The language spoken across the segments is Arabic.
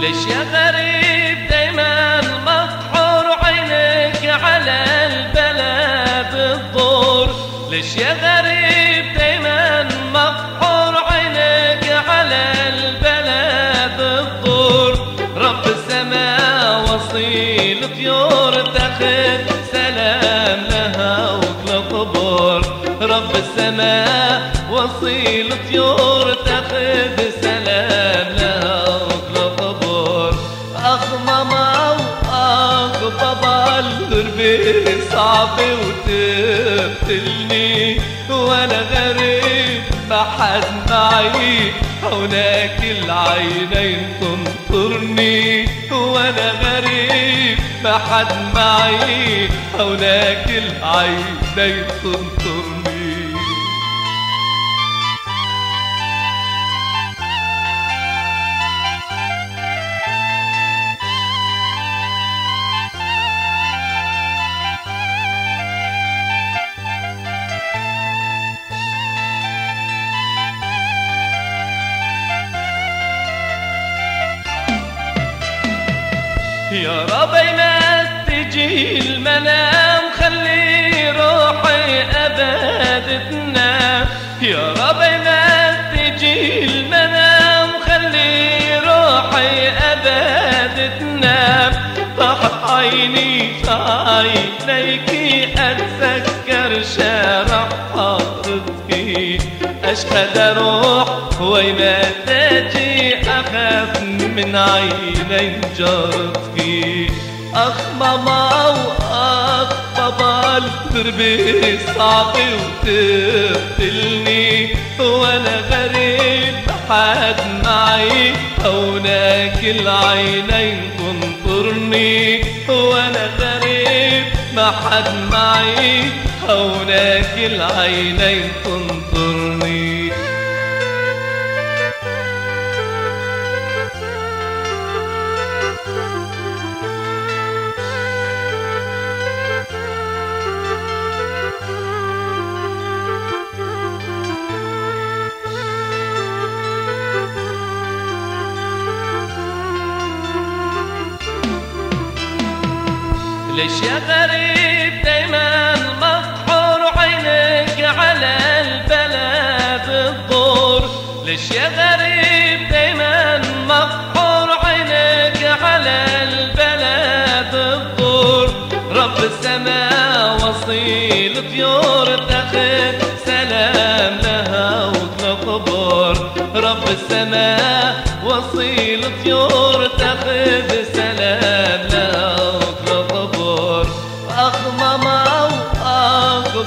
ليش يا غريب دايما مقحور عينك على البلا بالدور ليش يا غريب دايما مقحور عينك على البلا بالدور رب السماء وصيل طيور تاخد سلام لها وكل قبور رب السماء وصيل طيور صعبة وتقتلني وأنا غريب ما حد معي. هناك العينين تنطرني وأنا غريب ما حد معي. هناك العينين تنطرني. يا ما تجي المنام خلي روحي أبد تنام. يا ما تجي المنام خلي روحي أبد تنام. طح عيني عينيك أتذكر شارع حاطتك أشهد أروح أخاف من أخ ماما وأخ بابا التربية صعبة وتقتلني. وأنا غريب حد معي. هناك العينين تنطرني وأنا غريب ما حد معي. هناك العينين تنطرني ليش يا غريب دايما مقحور عينك على البلا بالدور ليش يا غريب دايما مقحور عينك على البلا بالدور رب السماء وصيل طيور تاخد سلام لها وكل قبور رب السماء وصيل طيور تاخد سلام واخ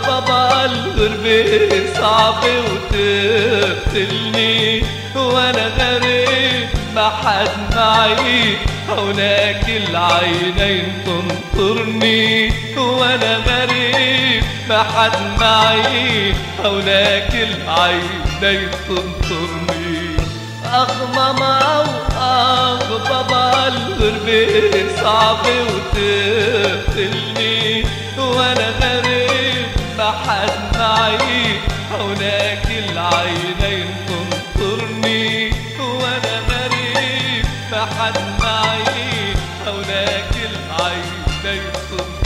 بابا الغربة صعبة وتقتلني. وأنا غريب ما حد معي. هناك العينين تنطرني. وأنا غريب ما حد معي. هناك العينين تنطرني. واخ بابا الغربة صعبة وتقتلني. غسل عينين تنطرني وأنا مريم فحد معي هولاك العينين تنطرني